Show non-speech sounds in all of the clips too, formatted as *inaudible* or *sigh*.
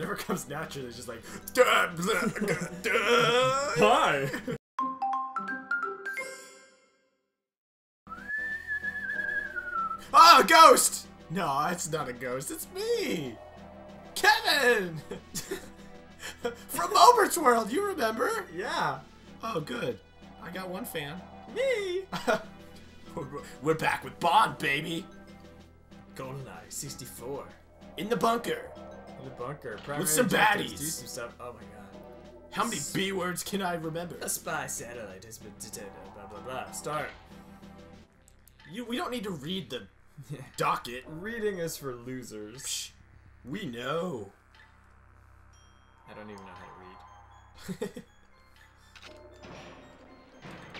Whatever *laughs* comes naturally is just like. "Duh, blah, duh, duh." *laughs* Hi. Oh, ah, ghost! No, it's not a ghost. It's me, Kevin, *laughs* from Mobert's World. You remember? Yeah. Oh, good. I got one fan. Me. We're back with Bond, baby. GoldenEye 64. In the bunker. In the bunker. Primary some baddies. Do some stuff. Oh my god. How many B words can I remember? A spy satellite has been detected. Blah blah blah. Start. You, we don't need to read the docket. *laughs* Reading is for losers. Psh, we know. I don't even know how to read. *laughs*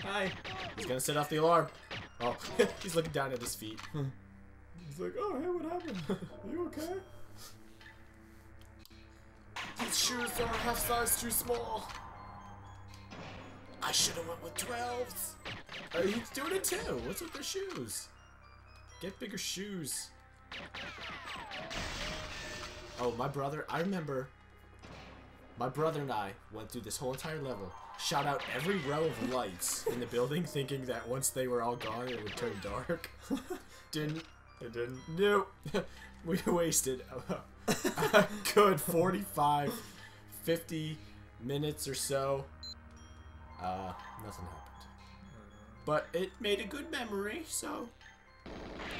Hi. He's gonna set off the alarm. Oh, *laughs* he's looking down at his feet. He's like, oh hey, what happened? Are you okay? These shoes are half size too small. I should have went with 12s. Uh, he's doing it too. What's with the shoes? Get bigger shoes. Oh, my brother, I remember my brother and I went through this whole entire level, shot out every row of lights in the building, *laughs* thinking that once they were all gone, it would turn dark. *laughs* Didn't. It didn't. Nope. *laughs* we *laughs* wasted a good 45, 50 minutes or so. Uh, nothing happened. But it made a good memory, so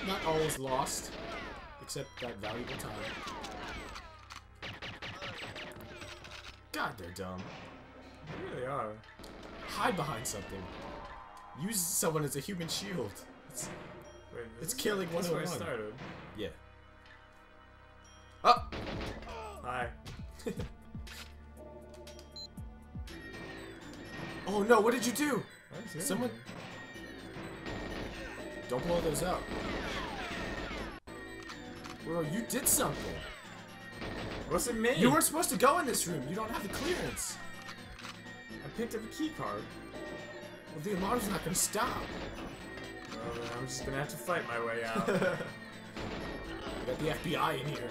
not all is lost, except that valuable time. God, they're dumb. They really are. Hide behind something. Use someone as a human shield. It's, Wait, It's killing is where I started. yeah. *laughs* Oh no, what did you do? Someone- Don't blow those up. Bro, you did something. Wasn't me. You weren't supposed to go in this room. You don't have the clearance. I picked up a key card. Well, the alarm's not gonna stop. Well, then I'm just gonna have to fight my way out. *laughs* we got the FBI in here.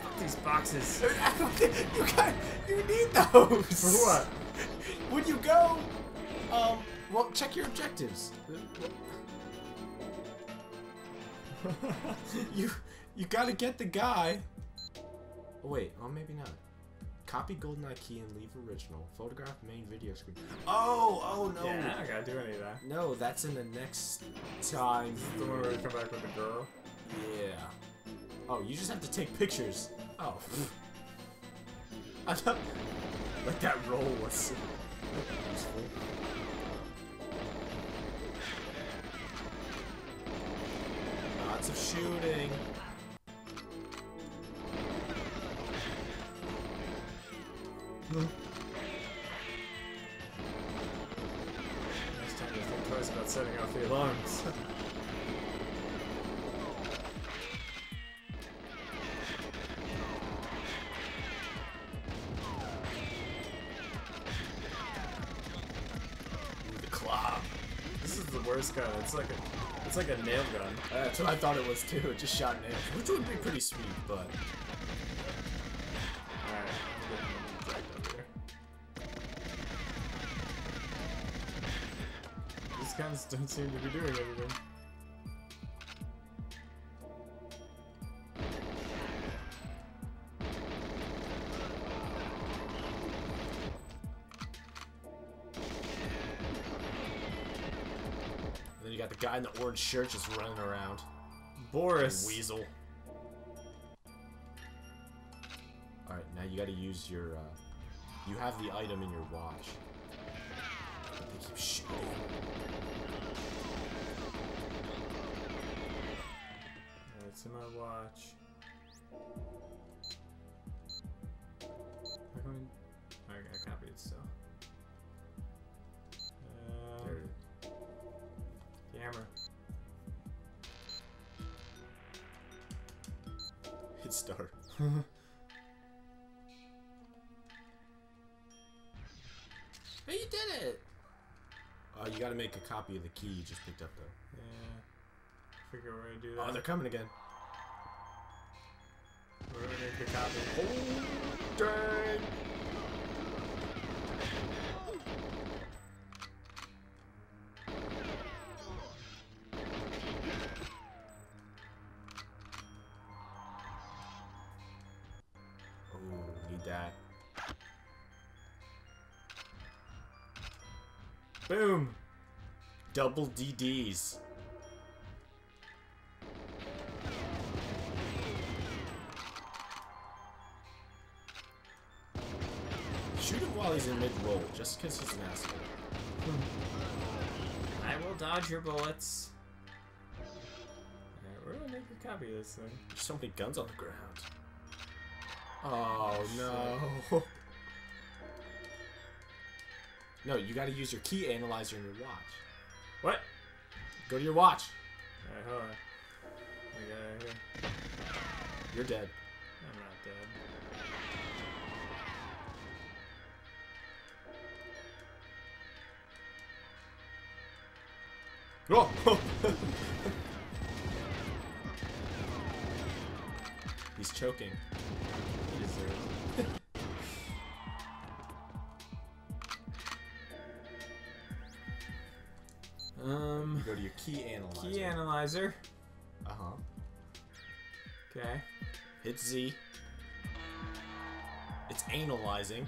Fuck these boxes. *laughs* you got, you need those. For what? When you go, um, well, check your objectives. *laughs* you, you gotta get the guy. Oh wait, oh maybe not. Copy GoldenEye key and leave original. Photograph main video screen. Oh, oh no. Yeah, I don't gotta do any of that. No, that's in the next time. The one where we come back with the girl. Yeah. Oh, you just have to take pictures. Oh. I thought like that roll was useful. Lots of shooting. Next time you think twice about setting off the alarms. *laughs* worst gun. It's like a, it's like a nail gun. That's what I thought it was too. It just shot nails, which would be pretty sweet, but. These guns don't seem to be doing anything. Got the guy in the orange shirt just running around. Boris. Weasel. Alright, now you gotta use your, uh, you have the item in your watch. But they keep shooting. It's in my watch. How come I, I copied it still. Camera. Hit start. *laughs* Hey, you did it! Uh, you gotta make a copy of the key you just picked up, though. Yeah. Figure where to do that. Oh, they're coming again. Ruining the copy. Oh, dang. Boom! Double DDs. Shoot him while he's in mid-roll, just because he's an asshole. I will dodge your bullets. Alright, we're gonna make a copy of this thing. There's so many guns on the ground. Oh no. No, you gotta use your key analyzer in your watch. What? Go to your watch. Alright, hold on. Got it here. You're dead. I'm not dead. *laughs* Oh! He's choking. He deserves it. *laughs* Um, Go to your key analyzer. key analyzer. uh huh. Okay. Hit Z. It's analyzing.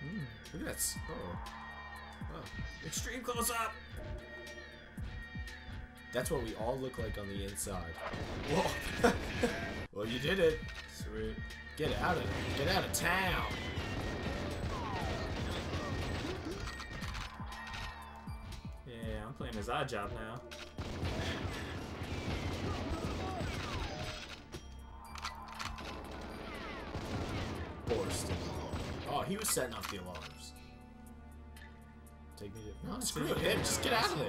Hmm. Look at that. Oh. Oh. Extreme close up. That's what we all look like on the inside. Whoa. *laughs* well, you did it. Sweet. Get out of Get out of town. Playing his Oddjob now. Forced. Oh, he was setting off the alarms. Take me to. No, screw him. Just get out of there.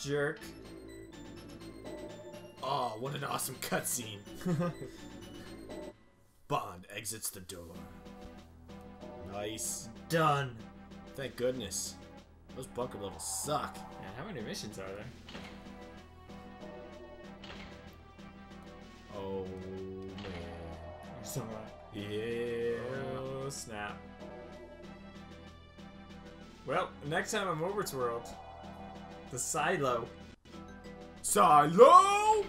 Jerk. Oh, what an awesome cutscene. *laughs* Bond exits the door. Nice. Done. Thank goodness. Those bunker levels suck. Yeah, how many missions are there? Oh man. A lot. Yeah. Oh, snap. Well, next time on Mobert's World, the silo. Silo!